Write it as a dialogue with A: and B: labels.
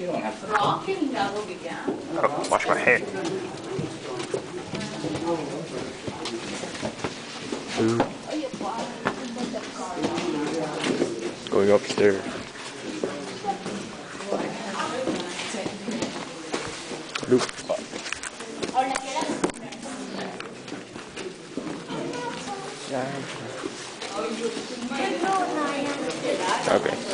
A: You to.
B: Wash my hair. Going upstairs. Loop. Okay.